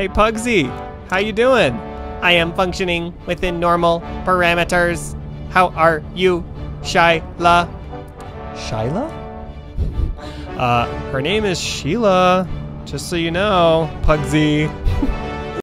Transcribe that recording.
Hey Pugzy, how you doing? I am functioning within normal parameters. How are you, Shyla? Shyla? Uh, her name is Sheila. Just so you know, Pugzy.